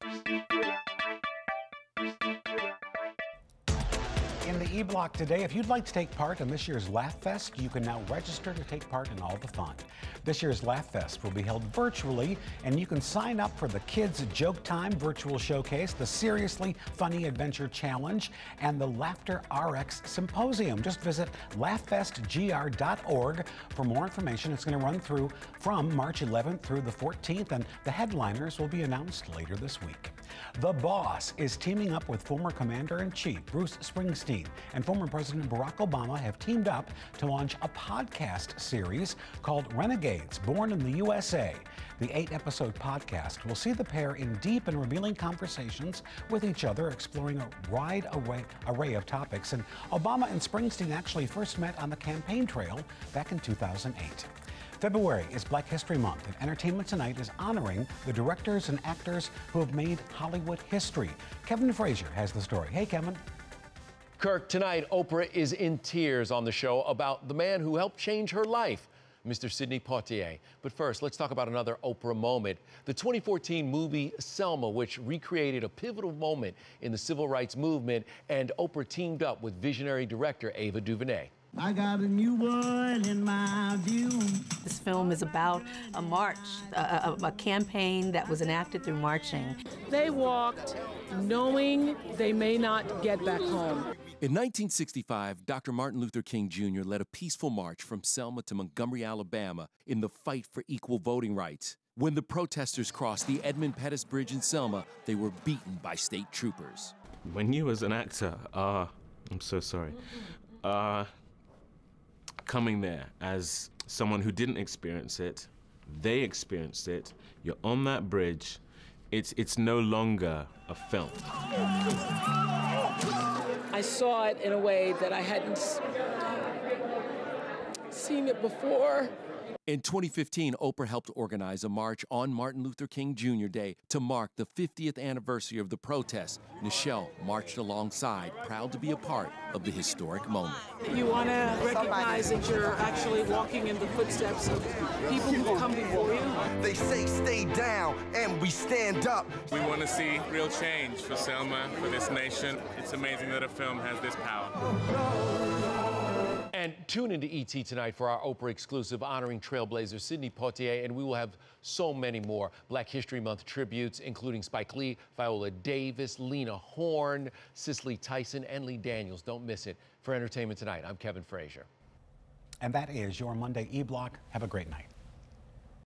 Thank you In the E-Block today, if you'd like to take part in this year's Laugh Fest, you can now register to take part in all the fun. This year's Laugh Fest will be held virtually, and you can sign up for the Kids Joke Time virtual showcase, the Seriously Funny Adventure Challenge, and the Laughter RX Symposium. Just visit laughfestgr.org for more information. It's going to run through from March 11th through the 14th, and the headliners will be announced later this week. The Boss is teaming up with former Commander in Chief Bruce Springsteen and former President Barack Obama have teamed up to launch a podcast series called Renegades Born in the USA. The eight episode podcast will see the pair in deep and revealing conversations with each other, exploring a wide array, array of topics. And Obama and Springsteen actually first met on the campaign trail back in 2008. February is Black History Month, and Entertainment Tonight is honoring the directors and actors who have made Hollywood history. Kevin Frazier has the story. Hey, Kevin. Kirk, tonight, Oprah is in tears on the show about the man who helped change her life. Mr. Sidney Poitier. But first, let's talk about another Oprah moment. The 2014 movie Selma, which recreated a pivotal moment in the civil rights movement, and Oprah teamed up with visionary director Ava DuVernay. I got a new one in my view. This film is about a march, a, a, a, campaign that was enacted through marching. They walked knowing they may not get back home. In 1965, Dr. Martin Luther King Jr. led a peaceful march from Selma to Montgomery, Alabama in the fight for equal voting rights. When the protesters crossed the Edmund Pettus Bridge in Selma, they were beaten by state troopers. When you as an actor are, I'm so sorry, uh, coming there as someone who didn't experience it, they experienced it, you're on that bridge, it's, it's no longer a film. I saw it in a way that I hadn't seen it before. In 2015, Oprah helped organize a march on Martin Luther King Jr. Day to mark the 50th anniversary of the protests. Nichelle marched alongside, proud to be a part of the historic moment. You want to recognize that you're actually walking in the footsteps of people who've come before you. They say stay down, and we stand up. We want to see real change for Selma, for this nation. It's amazing that a film has this power. And tune into ET tonight for our Oprah exclusive honoring trailblazer Sidney Poitier, and we will have so many more Black History Month tributes, including Spike Lee, Viola Davis, Lena Horne, Cicely Tyson, and Lee Daniels. Don't miss it. For Entertainment Tonight, I'm Kevin Frazier. And that is your Monday E-Block. Have a great night.